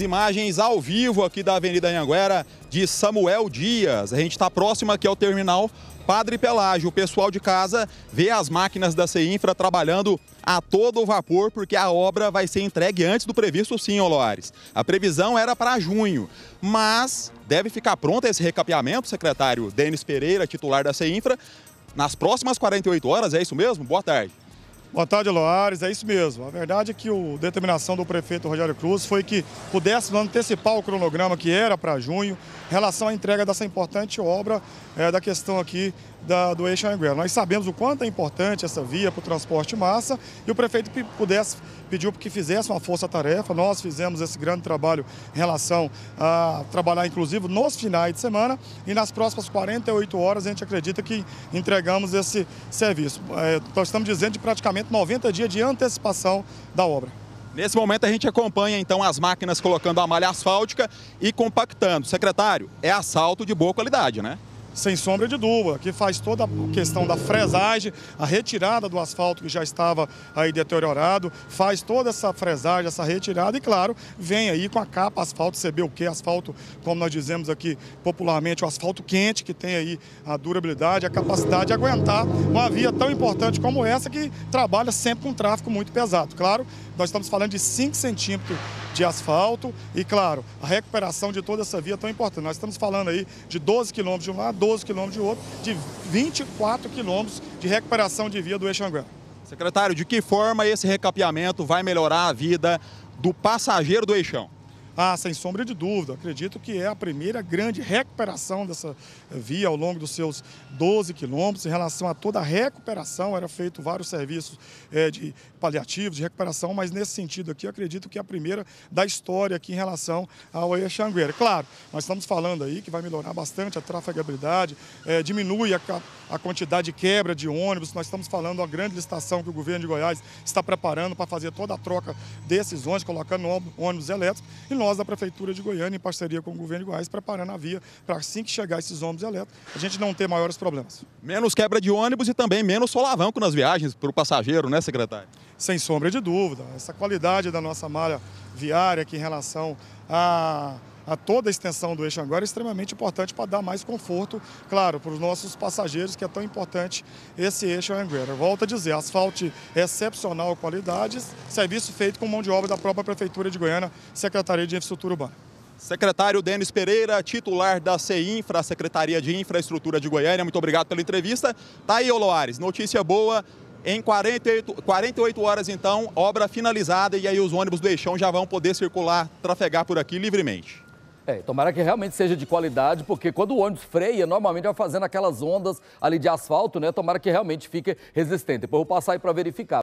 Imagens ao vivo aqui da Avenida Anhanguera de Samuel Dias. A gente está próximo aqui ao terminal Padre Pelágio. O pessoal de casa vê as máquinas da CEINFRA trabalhando a todo vapor, porque a obra vai ser entregue antes do previsto sim, Oloares. A previsão era para junho, mas deve ficar pronto esse recapeamento, secretário Denis Pereira, titular da CEINFRA, nas próximas 48 horas, é isso mesmo? Boa tarde. Boa tarde, Loares. É isso mesmo. A verdade é que a determinação do prefeito Rogério Cruz foi que pudéssemos antecipar o cronograma que era para junho, em relação à entrega dessa importante obra é, da questão aqui da, do eixo Anhanguera. Nós sabemos o quanto é importante essa via para o transporte massa e o prefeito pudesse, pediu que fizesse uma força-tarefa. Nós fizemos esse grande trabalho em relação a trabalhar, inclusive, nos finais de semana e nas próximas 48 horas a gente acredita que entregamos esse serviço. É, nós estamos dizendo de praticamente 90 dias de antecipação da obra. Nesse momento a gente acompanha então as máquinas colocando a malha asfáltica e compactando. Secretário, é assalto de boa qualidade, né? Sem sombra de dúvida, que faz toda a questão da fresagem, a retirada do asfalto que já estava aí deteriorado, faz toda essa fresagem, essa retirada e, claro, vem aí com a capa asfalto CBUQ, asfalto, como nós dizemos aqui popularmente, o asfalto quente, que tem aí a durabilidade, a capacidade de aguentar uma via tão importante como essa, que trabalha sempre com tráfego muito pesado. Claro, nós estamos falando de 5 centímetros de asfalto e, claro, a recuperação de toda essa via é tão importante. Nós estamos falando aí de 12 quilômetros de um lado, 12 quilômetros de outro, de 24 quilômetros de recuperação de via do eixo Anguera. Secretário, de que forma esse recapeamento vai melhorar a vida do passageiro do eixão? Ah, sem sombra de dúvida, acredito que é a primeira grande recuperação dessa via ao longo dos seus 12 quilômetros. Em relação a toda a recuperação, era feito vários serviços é, de paliativos, de recuperação, mas nesse sentido aqui, acredito que é a primeira da história aqui em relação ao Eixangueira. Claro, nós estamos falando aí que vai melhorar bastante a trafegabilidade, é, diminui a, a quantidade de quebra de ônibus. Nós estamos falando uma grande licitação que o governo de Goiás está preparando para fazer toda a troca desses ônibus, colocando ônibus elétricos. E nós nós da Prefeitura de Goiânia, em parceria com o governo de Goiás, preparando a via para assim que chegar esses ônibus elétricos, a gente não ter maiores problemas. Menos quebra de ônibus e também menos solavanco nas viagens para o passageiro, né, secretário? Sem sombra de dúvida. Essa qualidade da nossa malha viária aqui em relação a a toda a extensão do eixo agora é extremamente importante para dar mais conforto, claro, para os nossos passageiros, que é tão importante esse eixo Anguera. Volto a dizer, asfalto excepcional qualidade, serviço feito com mão de obra da própria Prefeitura de Goiânia, Secretaria de Infraestrutura Urbana. Secretário Denis Pereira, titular da CEINFRA, Secretaria de Infraestrutura de Goiânia, muito obrigado pela entrevista. Tá aí, Oloares, notícia boa, em 48, 48 horas, então, obra finalizada e aí os ônibus do Eixão já vão poder circular, trafegar por aqui livremente. É, tomara que realmente seja de qualidade, porque quando o ônibus freia, normalmente vai fazendo aquelas ondas ali de asfalto, né? Tomara que realmente fique resistente. Depois eu vou passar aí para verificar.